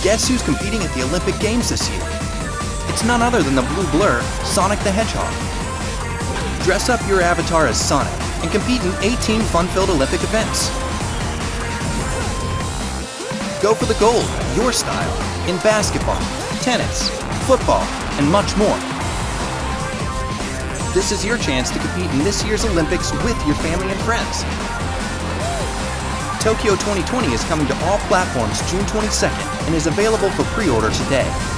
Guess who's competing at the Olympic Games this year? It's none other than the blue blur, Sonic the Hedgehog. Dress up your avatar as Sonic and compete in 18 fun-filled Olympic events. Go for the gold, your style, in basketball, tennis, football, and much more. This is your chance to compete in this year's Olympics with your family and friends. Tokyo 2020 is coming to all platforms June 22nd and is available for pre-order today.